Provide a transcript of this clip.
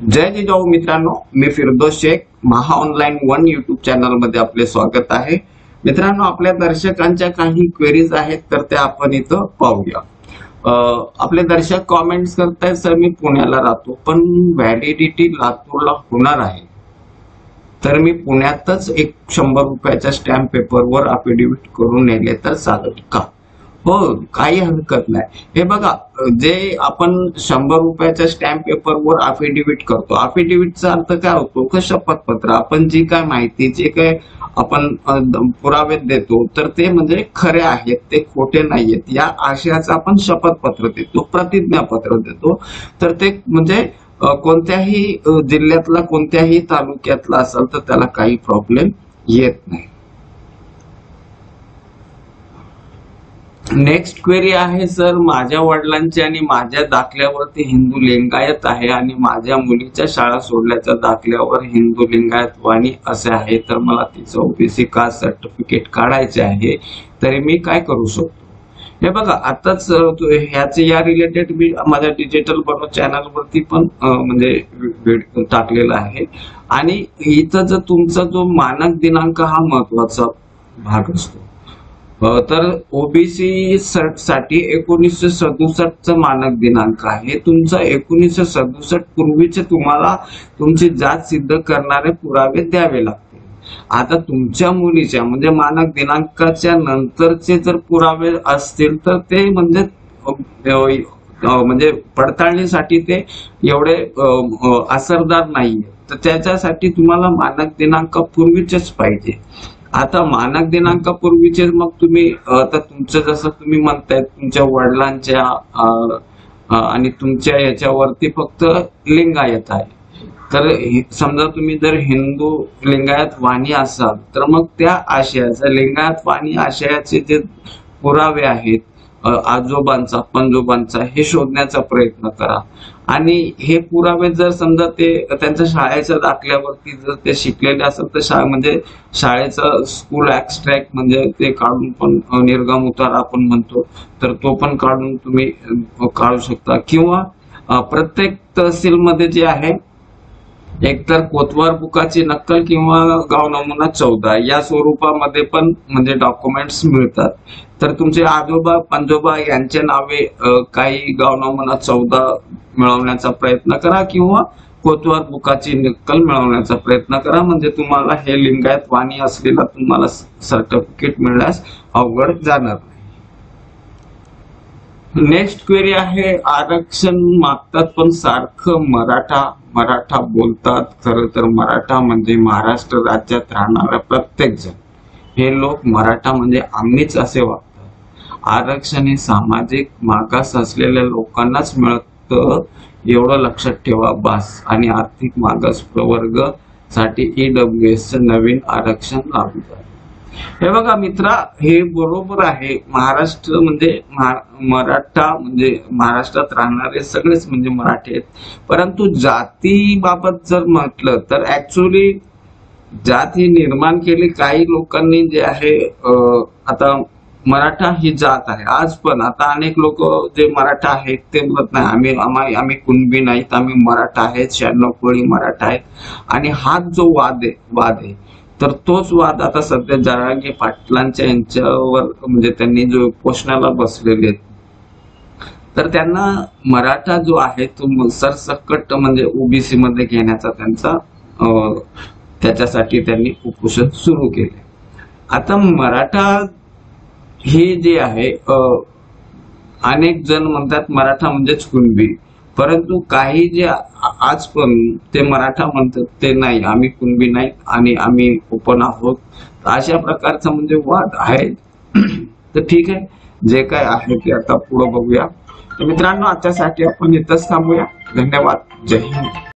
जय जिजाऊ मित्रांनो मी Firdos Shaikh. Maha online one YouTube चॅनलमध्ये आपले स्वागत आहे. मित्रांनो आपल्या दर्शकांच्या काही क्वेरीज आहेत तर त्या आपण इथं पाहूया. आपले दर्शक कॉमेंट्स करतायत सर मी पुण्याला राहतो पण व्हॅलिडिटी लातूरला होणार आहे. तर मी पुण्यातच एक शंभर रुपयाच्या स्टॅम्प पेपरवर अफिडेव्हिट करून नेले तर चालेल का? हो काही हरकत नाही. हे बघा जे आपण शंभर रुपयाच्या स्टॅम्प पेपरवर अफिडेव्हिट करतो अफिडेव्हिटचा अर्थ काय होतो? का शपथपत्र आपण जी काय माहिती जे काय आपण पुरावे देतो तर ते म्हणजे खरे आहेत ते खोटे नाहीयेत. या आशयाचं आपण शपथपत्र देतो प्रतिज्ञापत्र देतो. तर ते म्हणजे कोणत्याही जिल्ह्यातला कोणत्याही तालुक्यातला असेल तर त्याला काही प्रॉब्लेम येत नाही. नेक्स्ट क्वेरी आहे सर माझ्या वडिलांची आणि माझ्या दाखल्यावरती हिंदू लिंगायत आहे आणि माझ्या मुलीच्या शाळा सोडल्याच्या दाखल्यावर हिंदू लिंगायत वाणी असे आहे. तर मला तिचं ओबीसी कास्ट सर्टिफिकेट काढायचे आहे. तरी मी काय करू शकतो? हे बघा आताच ह्याचे या रिलेटेड मी माझ्या डिजिटल बरोबर चॅनलवरती पण म्हणजे टाकलेला आहे. आणि इथं जर तुमचा जो मानक दिनांक हा महत्त्वाचा भाग असतो. तर ओबीसी साठी एकोणीसशे सदुसष्टचा मानक दिनांक आहे. तुमचा एकोणीसशे सदुसष्ट पूर्वीचे तुम्हाला तुमची जात सिद्ध करणारे पुरावे द्यावे लागतील. आता तुमच्या मुलीच्या म्हणजे मानक दिनांकाच्या नंतरचे जर पुरावे असतील तर ते म्हणजे म्हणजे पडताळणीसाठी ते एवढे असरदार नाहीये. तर त्याच्यासाठी तुम्हाला मानक दिनांक पूर्वीचेच पाहिजे. आता मानक दिनांकापूर्वीचे मग तुम्ही आता तुमचं जसं तुम्ही म्हणताय तुमच्या वडिलांच्या आणि तुमच्या याच्यावरती फक्त लिंगायत आहे. तर समजा तुम्ही जर हिंदू लिंगायत वाणी असाल तर मग त्या आशयाचं लिंगायत वाणी आशयाचे जे पुरावे आहेत आजोबांचा पणजोबांचा हे शोधण्याचा प्रयत्न करा. आणि हे पुरावे जर समजा ते त्यांच्या शाळेच्या दाखल्यावरती जर ते शिकलेले असेल तर शाळे म्हणजे शाळेचा स्कूल ऍक्स्ट्रॅक्ट म्हणजे ते काढून पण निर्गम उतार आपण म्हणतो तर तो पण काढून तुम्ही काढू शकता. किंवा प्रत्येक तहसीलमध्ये जे आहे एकतर कोतवार बुकाची नक्कल किंवा गाव नमुना चौदा या स्वरूपामध्ये पण म्हणजे डॉक्युमेंट्स मिळतात. तर तुमचे आजोबा पंजोबा यांचे नावे काही गाव नमुना चौदा मिळवण्याचा प्रयत्न करा किंवा कोतवार बुकाची नक्कल मिळवण्याचा प्रयत्न करा. म्हणजे तुम्हाला हे लिंगायत वाणी असलेला तुम्हाला सर्टिफिकेट मिळण्यास अवघड जाणार नेक्स्ट क्वेरी आहे आरक्षण मागतात पण सारखं मराठा मराठा बोलतात. खरं तर मराठा म्हणजे महाराष्ट्र राज्यात राहणारा प्रत्येक जण हे लोक मराठा म्हणजे आम्हीच असे वागतात आरक्षण हे सामाजिक मागास असलेल्या लोकांनाच मिळतं एवढं लक्षात ठेवा बास. आणि आर्थिक मागास प्रवर्गसाठी ईडब्ल्यू एस नवीन आरक्षण लागू झालं. हे बघा मित्रा हे बरोबर आहे. महाराष्ट्र म्हणजे मराठा म्हणजे महाराष्ट्रात राहणारे सगळेच म्हणजे मराठी आहेत. परंतु जातीबाबत जर म्हटलं तर ऍक्च्युली जात ही निर्माण केली काही लोकांनी जे आहे आता मराठा ही जात आहे. आज पण आता अनेक लोक जे मराठा आहेत ते बोलत नाही आम्ही आम्ही आम्ही कुणबी नाहीत आम्ही मराठा आहेत शहाण्णव कोळी मराठा आहेत. आणि हाच जो वाद आहे वाद आहे तर तोच वाद आता सध्या जरांगे पाटलांच्या यांच्यावर म्हणजे त्यांनी जो पोषणाला बसलेले आहेत. तर त्यांना मराठा जो आहे तो सरसकट म्हणजे ओबीसी मध्ये घेण्याचा त्यांचा त्याच्यासाठी त्यांनी उपोषण सुरू केले. आता मराठा हे जे आहे अनेक जण म्हणतात मराठा म्हणजेच कुणबी. परंतु काही जे आज पण ते मराठा म्हणतात ते नाही. आम्ही कुणबी नाही आणि आम्ही ओपन आहोत. अशा प्रकारचा म्हणजे वाद आहे तर ठीक आहे. जे काय आहे ते आता पुढे बघूया. मित्रांनो आजच्यासाठी आपण इथंच थांबूया. धन्यवाद. जय हिंद.